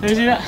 没吃饭